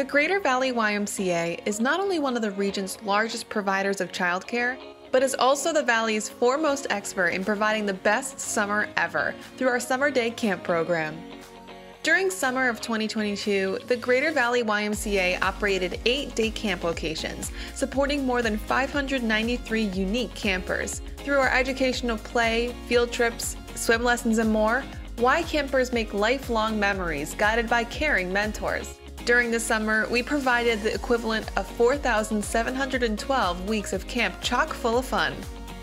The Greater Valley YMCA is not only one of the region's largest providers of childcare, but is also the Valley's foremost expert in providing the best summer ever through our Summer Day Camp program. During summer of 2022, the Greater Valley YMCA operated eight day camp locations, supporting more than 593 unique campers. Through our educational play, field trips, swim lessons, and more, Y campers make lifelong memories guided by caring mentors. During the summer, we provided the equivalent of 4,712 weeks of camp chock full of fun.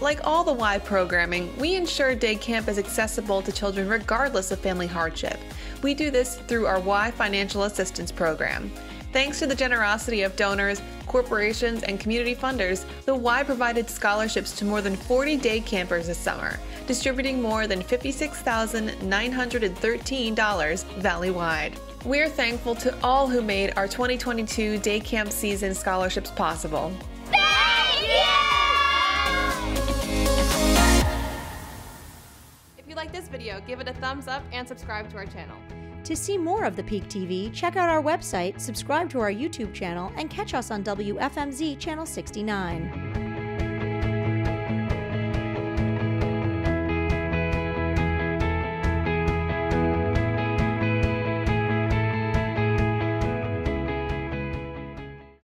Like all the Y programming, we ensure day camp is accessible to children regardless of family hardship. We do this through our Y Financial Assistance Program. Thanks to the generosity of donors, corporations, and community funders, the Y provided scholarships to more than 40 day campers this summer, distributing more than $56,913 valley-wide. We're thankful to all who made our 2022 day camp season scholarships possible. Thank you! If you like this video, give it a thumbs up and subscribe to our channel. To see more of the Peak TV, check out our website, subscribe to our YouTube channel, and catch us on WFMZ Channel 69.